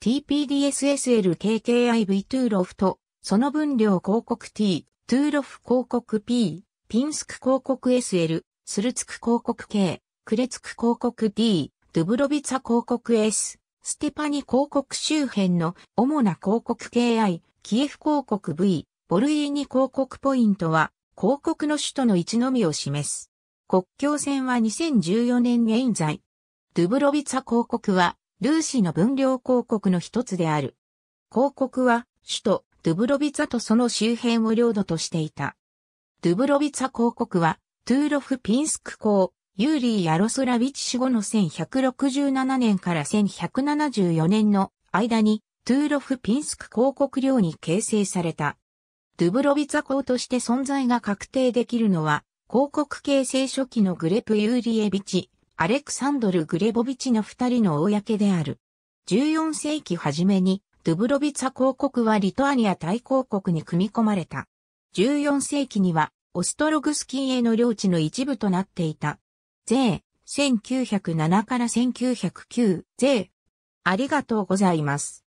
TPDSSL-KKIV2 ロフト、その分量広告 T、2ロフ広告 P、ピンスク広告 SL、スルツク広告 K、クレツク広告 D、ドゥブロビツァ広告 S、ステパニ広告周辺の主な広告 KI、キエフ広告 V、ボルイーニ広告ポイントは広告の首都の位置のみを示す。国境線は2014年現在。ドゥブロビツァ公国はルーシの分領公国の一つである。公国は首都ドゥブロビツァとその周辺を領土としていた。ドゥブロビツァ公国はトゥーロフピンスク公、ユーリー・ヤロスラビチ死後の1167年から1174年の間に、トゥーロフ・ピンスク公国領に形成された。ドゥブロビツァ公として存在が確定できるのは、広告形成初期のグレプ・ユーリエビチ、アレクサンドル・グレボビチの二人の公である。14世紀初めに、ドゥブロビツァ公国はリトアニア大公国に組み込まれた。14世紀には、オストログスキーへの領地の一部となっていた。税、1907から1909、税。ありがとうございます。